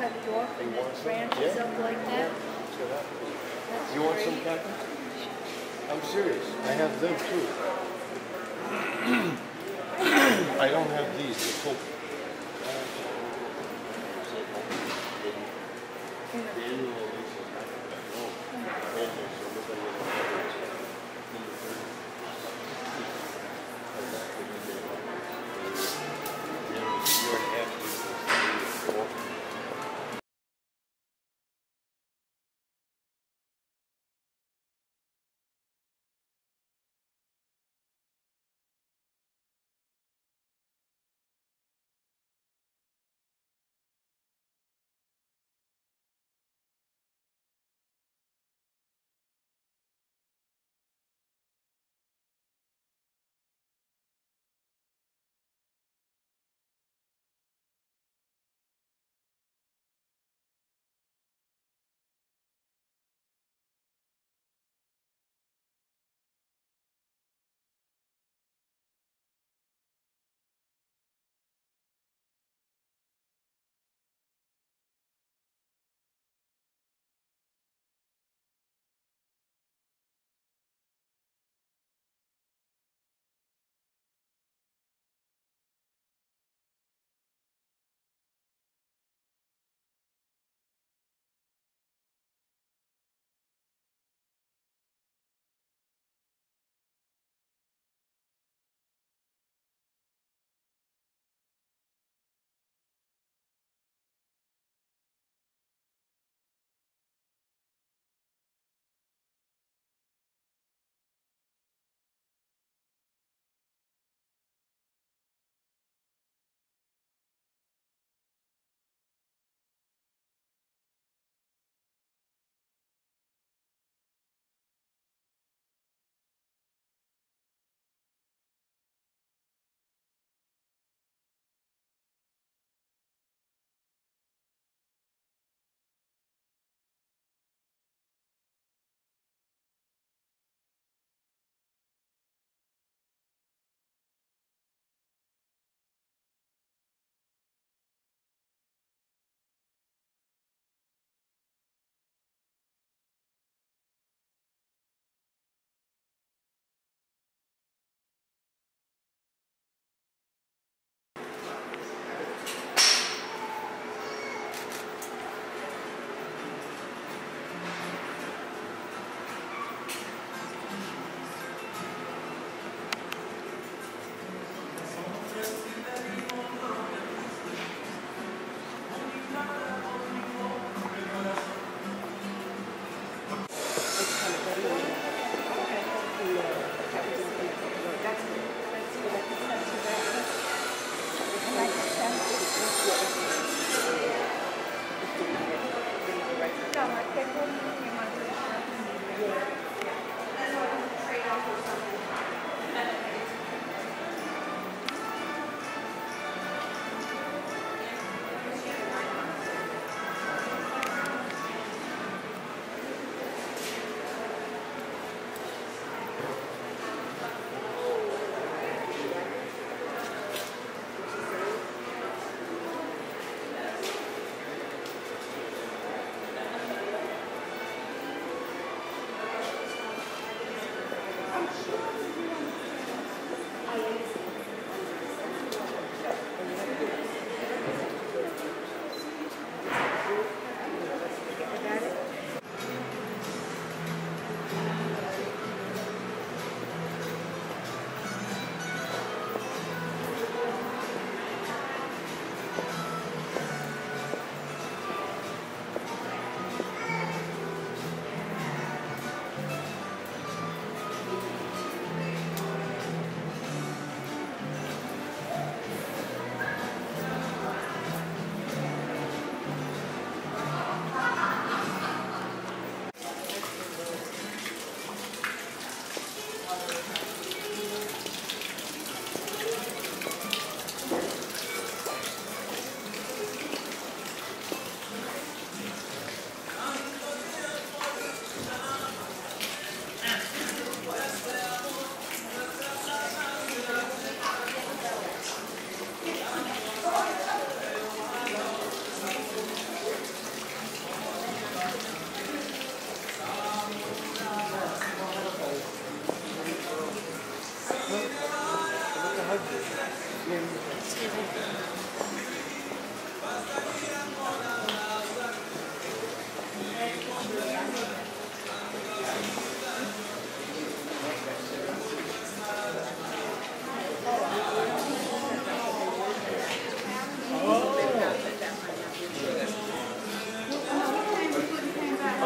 cut off and branches up like that? That's You want some, great. Captain? I'm serious. I have them too. I don't have these.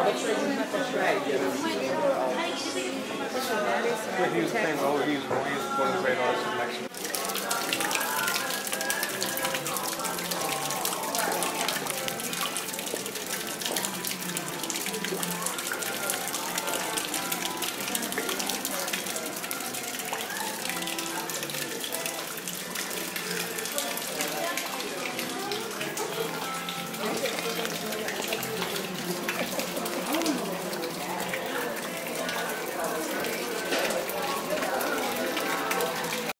He was playing, oh, he's, he's one of the great artists.